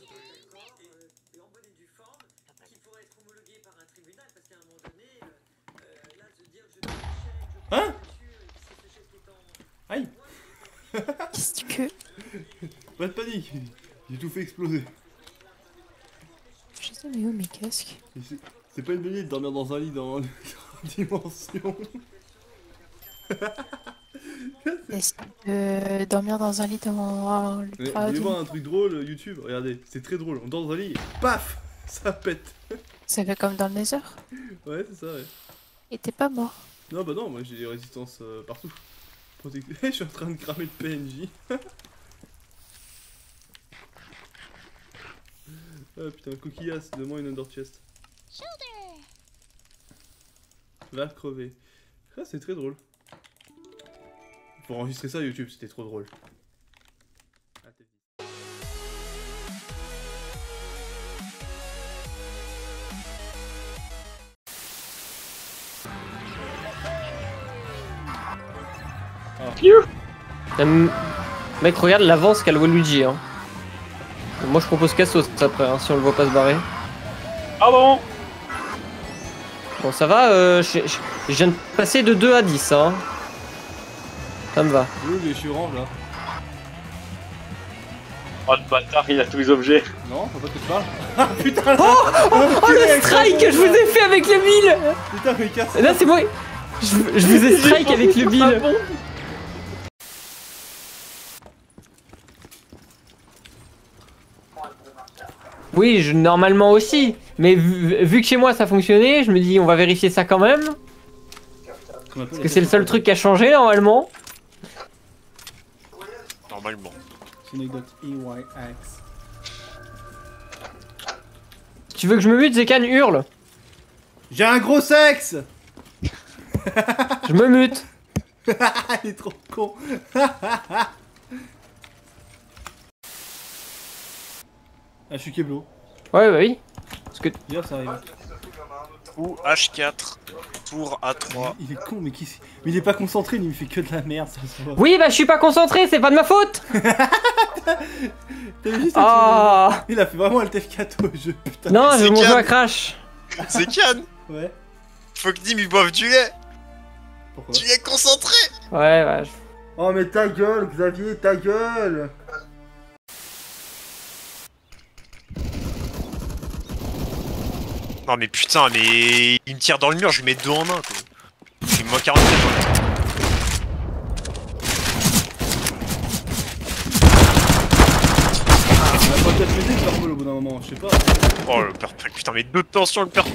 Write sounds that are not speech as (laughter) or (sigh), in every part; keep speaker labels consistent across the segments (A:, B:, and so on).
A: et en bonne et due forme, qui pourrait être homologué par un tribunal, parce qu'à un moment donné, euh, euh, là, se dire je donne un chèque, je
B: Hein
A: une en...
B: Aïe (laughs)
C: Qu'est-ce que. (laughs)
B: Pas de panique J'ai tout fait exploser.
C: Je sais mais où mes casques
B: c'est- pas une bonne idée de dormir dans un lit dans (laughs) dans dimension. (laughs)
C: Est-ce que dormir dans un lit dans le
B: Vous voir un truc drôle YouTube Regardez, c'est très drôle. On dort dans un lit et paf (laughs) Ça pète
C: Ça fait comme dans le Nether.
B: Ouais, c'est ça, ouais.
C: Et t'es pas mort.
B: Non, bah non, moi j'ai des résistances euh, partout. Protect- (laughs) Je suis en train de cramer le PNJ. ah putain, coquillasse, donne-moi une under chest. Va crever. Ah, c'est très drôle. Faut enregistrer ça YouTube, c'était trop drôle. Ah,
D: Euh, Mec, regarde l'avance qu'a Luigi. Hein. Moi, je propose Cassos après, hein, si on le voit pas se barrer.
E: Pardon
D: Bon, ça va, euh, je je- je viens de passer de 2 à 10. Hein. Ça me va.
B: Là
E: Oh le bâtard, il a tous les objets.
B: Non, faut pas que tu parles. (laughs) Ah putain là (laughs)
D: Oh, le strike que je vous ai fait avec le bill
B: Putain, mais casse
D: Là, c'est moi je, je vous ai strike avec le bill Oui, je, normalement aussi. Mais vu, vu que chez moi ça fonctionnait, je me dis on va vérifier ça quand même. Parce que c'est le seul truc qui a changé normalement.
F: Normalement.
B: C'est une anecdote EYX.
D: Tu veux que je me mute, Zekan? Hurle.
B: J'ai un gros sexe
D: Je me mute. (laughs)
B: Il est trop con (laughs) Ah, je suis Keblo.
D: Ouais, bah oui.
B: D'ailleurs, ça arrive.
F: Ou H4, tour A3.
B: Il est con, mais qui. Mais il est pas concentré, il me fait que de la merde, ça se voit.
D: Oui, bah je suis pas concentré, c'est pas de ma faute.
B: T'as vu ça
D: Ah
B: Il a fait vraiment le TF4 au jeu, putain.
D: Non, je mon jeu à crash.
F: C'est Cannes
B: Ouais.
F: Faut que Dim il boive du lait
B: Pourquoi
F: Du lait concentré
D: Ouais, ouais. je-
B: Oh, mais ta gueule, Xavier, ta gueule
F: Non mais putain, mais il me tire dans le mur, je lui mets deux en un quoi. J'ai moins 44 hein.
B: Il va peut-être m'aider le purple au bout d'un moment, je sais pas.
F: Oh le purple, putain mais deux de tension le purple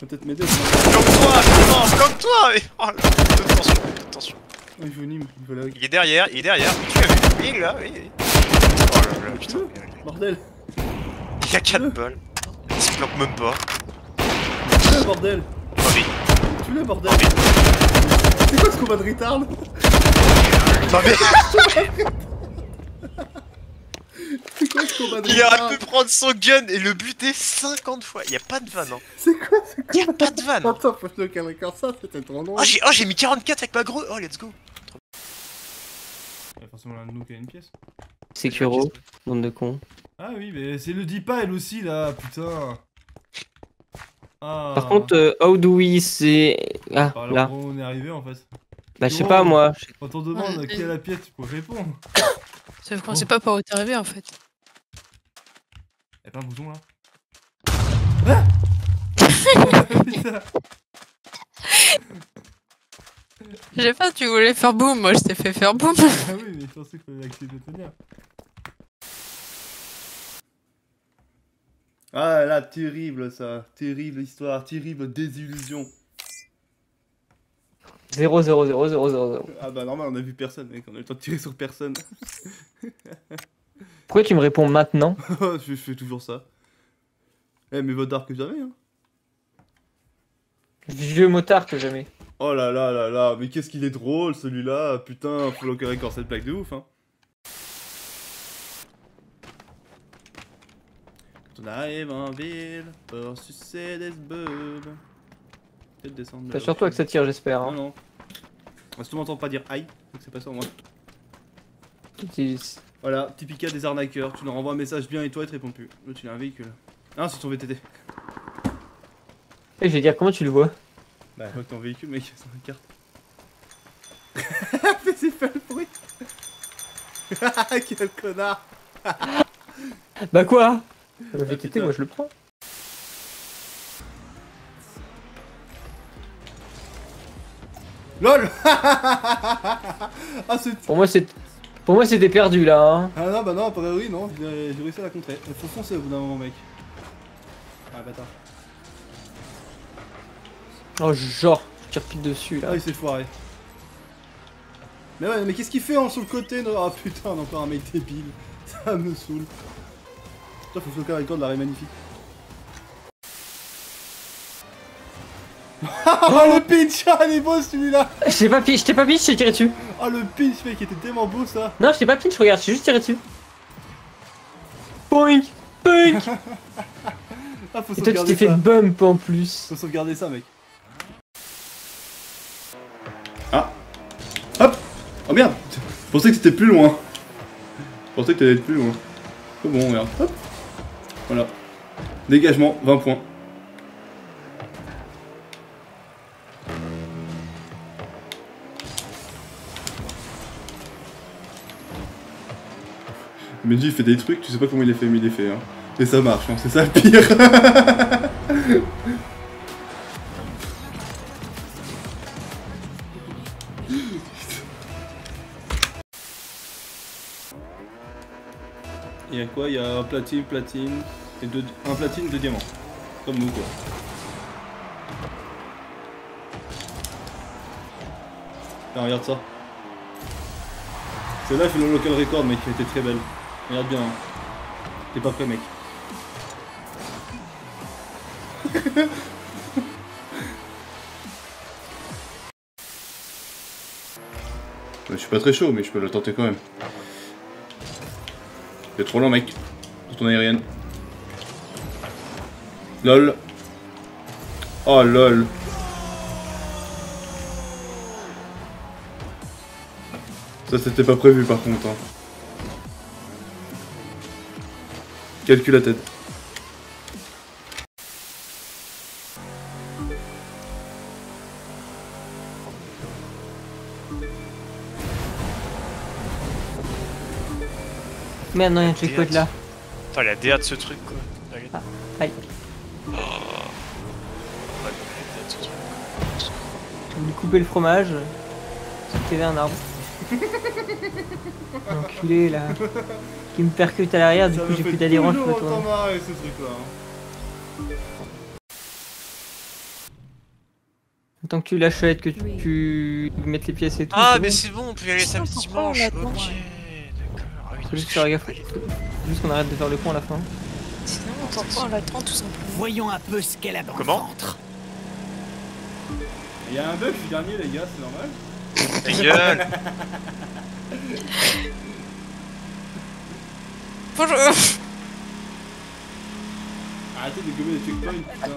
B: Il peut-être m'aider
F: toi, comme toi mais... Oh, le- deux deux de tension.
B: Oh, il veut Nîmes, il veut la
F: Il est derrière, il est derrière. Tu as vu Oui, là, oui. Oh là là, putain.
B: Bordel
F: Il y a 4 balles. Il se planque même pas.
B: Tue-le, bordel. Tue-le, bordel C'est quoi ce combat de retard?
F: Non mais...
B: C'est quoi ce combat de
F: Il
B: retard?
F: a pu prendre son gun et le buter 50 fois. Il y a pas de vanne, hein.
B: C'est quoi c'est
F: Il y a pas de vanne.
B: Attends, faut que je le ça, c'était trop long.
F: Oh, j'ai oh, j'ai mis 44 avec ma gros. Oh, let's go.
B: Il y a forcément l'un de nous qui a une pièce.
D: Sekiro, bande de cons.
B: Ah oui, mais c'est le dit pas elle aussi là, putain. Ah.
D: Par contre, euh, how do we c'est Ah,
B: Alors,
D: là.
B: bon, on est arrivé en fait.
D: Bah, je sais pas moi.
B: Quand on demande
G: Ouais,
B: qui a la pièce, tu peux répondre. (coughs)
G: Sauf qu'on sait pas par où t'es arrivé en fait.
B: Y'a pas un bouton là Ah Putain. (laughs)
G: Je sais pas, tu voulais faire boum, moi je t'ai fait faire boum.
B: Ah oui, mais je pensais qu'il fallait activer de tenir. Ah là, terrible ça. Terrible histoire, terrible désillusion.
D: 0 0 0 0 0 0.
B: Ah bah normal, on a vu personne, mec, on a eu le temps de tirer sur personne. (laughs)
D: Pourquoi tu me réponds maintenant?
B: Je, je fais toujours ça. Eh, mais votre dark que jamais, hein.
D: Vieux motard que jamais.
B: Oh là là là là, mais qu'est-ce qu'il est drôle celui-là, putain, faut encore cette plaque de ouf, hein. On arrive en ville, pour sucer des bubs. Peut-être descendre.
D: T'as surtout que ça tire, j'espère.
B: Non,
D: Hein.
B: non. Parce que tu m'entends pas dire aïe, donc c'est pas sur moi. Voilà, pica des arnaqueurs. Tu leur envoies un message bien et toi, ils te répondent plus. L'autre, il a un véhicule. Ah, c'est ton VTT.
D: Et je vais dire, comment tu le vois?
B: Bah, ton véhicule, mec, c'est une carte. Mais c'est pas le bruit. (laughs) Quel connard.
D: Bah quoi? Le VTT, moi je le prends.
B: LOL (laughs) Ah, c'est.
D: Pour moi, c'est. Pour moi, c'était perdu là. Hein.
B: Ah non, bah non, a priori, non, j'ai réussi à la contrer. Il faut foncer au bout d'un moment, mec. Ah, bâtard.
D: Oh, genre, je tire pile dessus là.
B: Ah, il s'est foiré. Mais ouais, mais qu'est-ce qu'il fait en sur le côté non Ah putain, on a encore un mec débile. (laughs) Ça me saoule. Putain, faut floquer avec toi de l'arrêt magnifique. (laughs) oh le pinch Ah, (laughs) il est beau celui-là
D: Je t'ai pas je t'ai pas t'ai tiré dessus.
B: Oh le pinch, mec, il était tellement beau ça
D: Non, je t'ai pas pinch, regarde, je t'ai juste tiré dessus. Boink Boink (laughs)
B: Ah, faut
D: Et toi, tu t'es fait bump en plus.
B: Faut sauvegarder ça, mec. Ah Hop Oh merde Je pensais que c'était plus loin. Je pensais que t'allais être plus loin. Oh bon, regarde. Hop Voilà. Dégagement, 20 points. Benji il fait des trucs, tu sais pas comment il les fait, mais il les fait. Hein. Et ça marche, hein, c'est ça le pire. (laughs) Il y a quoi? Il y a un platine, platine, et deux, un platine, deux diamants. Comme nous quoi. Tiens, regarde ça. Celle-là, fait le local record, mec, elle était très belle. Regarde bien. hein. T'es pas prêt, mec. (laughs) Je suis pas très chaud, mais je peux le tenter quand même. T'es trop lent, mec. Ton aérienne. LOL. Oh, lol. Ça, c'était pas prévu, par contre. Hein. Calcul la tête.
D: Merde, non, il y a un checkpoint là.
F: Putain, la DA de ce truc quoi. Regarde.
D: Aïe.
F: Ouais, la DA de ce truc.
D: J'ai voulu couper le fromage. C'était un arbre. (laughs) Enculé là. Qui me percute à l'arrière, du coup j'ai plus d'adhérence, je peux tourner.
B: hein.
D: Tant que tu l'achètes, que tu, tu mettes les pièces et tout.
F: Ah, mais c'est bon, on peut y aller samedi dimanche. Ok. Ah oui,
D: Faut juste faire gaffe. Juste qu'on arrête de faire le con à la fin.
G: Sinon, on l'attend tout simplement
H: Voyons un peu ce qu'elle a dans
F: Comment
H: le ventre.
B: Il y a un bug, je suis dernier, les gars, c'est normal.
F: Ta gueule
G: Bonjour
B: Arrêtez de gommer les checkpoints, putain.